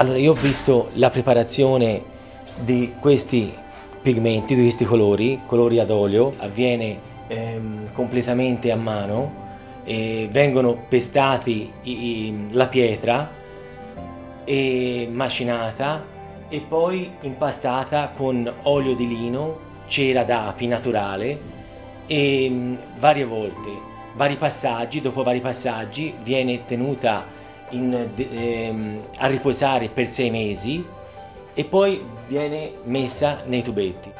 Allora, io ho visto la preparazione di questi pigmenti, di questi colori, colori ad olio, avviene ehm, completamente a mano, vengono pestati i, i, la pietra e macinata e poi impastata con olio di lino, cera d'api naturale e varie volte, vari passaggi, dopo vari passaggi viene tenuta in, ehm, a riposare per sei mesi e poi viene messa nei tubetti.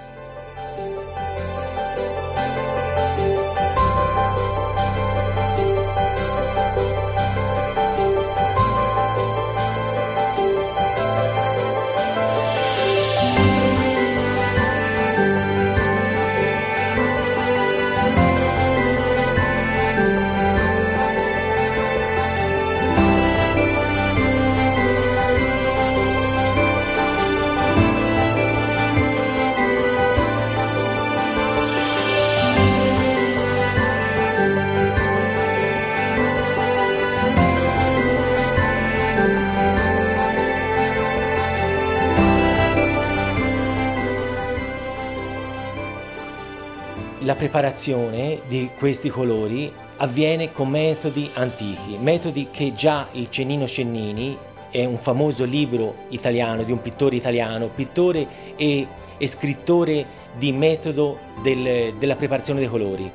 La preparazione di questi colori avviene con metodi antichi, metodi che già il Cennino Cennini è un famoso libro italiano di un pittore italiano, pittore e, e scrittore di metodo del, della preparazione dei colori.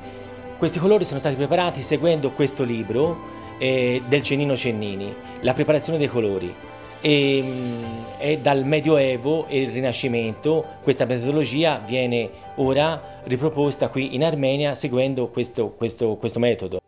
Questi colori sono stati preparati seguendo questo libro eh, del Cennino Cennini, la preparazione dei colori e, ehm, e dal Medioevo e il Rinascimento questa metodologia viene ora riproposta qui in Armenia seguendo questo, questo, questo metodo.